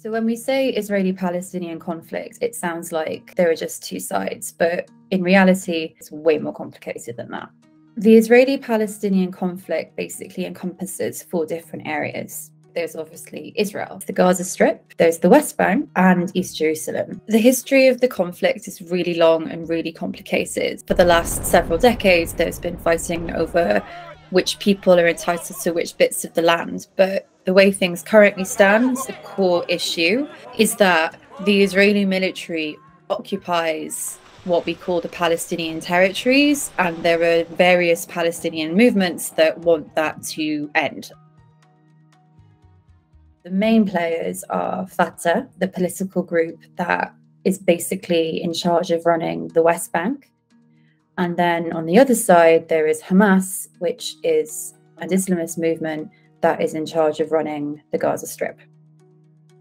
So, when we say Israeli Palestinian conflict, it sounds like there are just two sides, but in reality, it's way more complicated than that. The Israeli Palestinian conflict basically encompasses four different areas. There's obviously Israel, the Gaza Strip, there's the West Bank, and East Jerusalem. The history of the conflict is really long and really complicated. For the last several decades, there's been fighting over which people are entitled to which bits of the land, but the way things currently stand, the core issue is that the Israeli military occupies what we call the Palestinian territories, and there are various Palestinian movements that want that to end. The main players are Fatah, the political group that is basically in charge of running the West Bank. And then on the other side, there is Hamas, which is an Islamist movement that is in charge of running the Gaza Strip.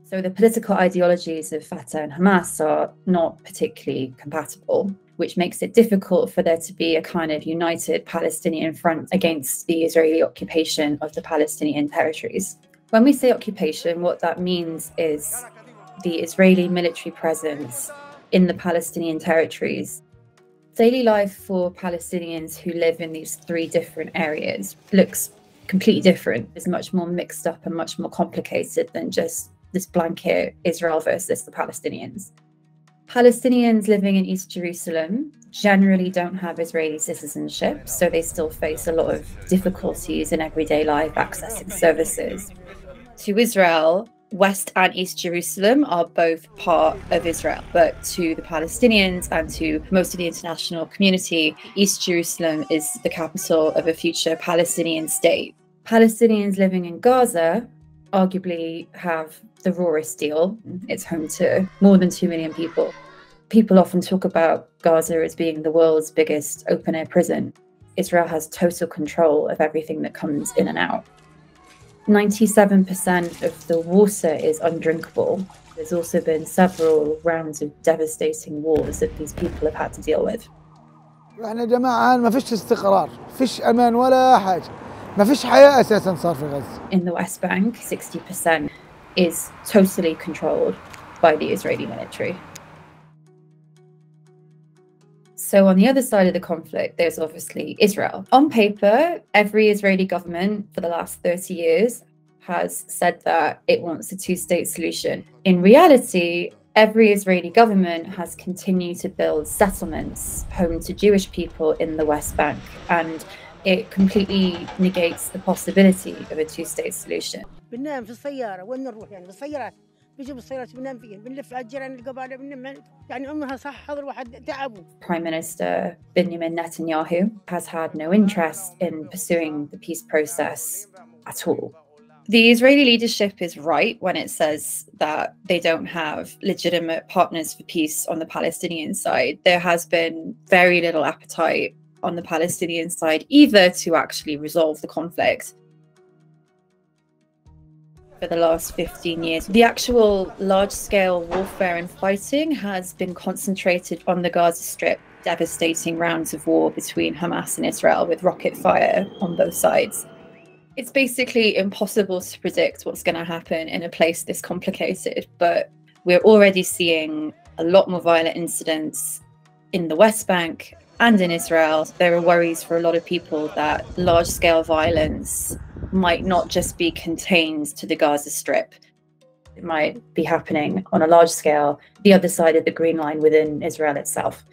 So the political ideologies of Fatah and Hamas are not particularly compatible, which makes it difficult for there to be a kind of united Palestinian front against the Israeli occupation of the Palestinian territories. When we say occupation, what that means is the Israeli military presence in the Palestinian territories. Daily life for Palestinians who live in these three different areas looks completely different. It's much more mixed up and much more complicated than just this blanket Israel versus the Palestinians. Palestinians living in East Jerusalem generally don't have Israeli citizenship, so they still face a lot of difficulties in everyday life accessing services. To Israel, West and East Jerusalem are both part of Israel, but to the Palestinians and to most of the international community, East Jerusalem is the capital of a future Palestinian state. Palestinians living in Gaza arguably have the rawest deal. It's home to more than 2 million people. People often talk about Gaza as being the world's biggest open air prison. Israel has total control of everything that comes in and out. 97% of the water is undrinkable. There's also been several rounds of devastating wars that these people have had to deal with. احنا جماعة ما فيش استقرار، فيش أمان ولا حاجة، ما فيش حياة أساسا صار في غزة. In the West Bank, 60% is totally controlled by the Israeli military. So, on the other side of the conflict, there's obviously Israel. On paper, every Israeli government for the last 30 years has said that it wants a two state solution. In reality, every Israeli government has continued to build settlements home to Jewish people in the West Bank, and it completely negates the possibility of a two state solution. Prime Minister Benjamin Netanyahu has had no interest in pursuing the peace process at all. The Israeli leadership is right when it says that they don't have legitimate partners for peace on the Palestinian side. There has been very little appetite on the Palestinian side either to actually resolve the conflict for the last 15 years. The actual large scale warfare and fighting has been concentrated on the Gaza Strip, devastating rounds of war between Hamas and Israel with rocket fire on both sides. It's basically impossible to predict what's going to happen in a place this complicated, but we're already seeing a lot more violent incidents in the West Bank and in Israel. There are worries for a lot of people that large scale violence might not just be contained to the Gaza Strip. It might be happening on a large scale, the other side of the Green Line within Israel itself.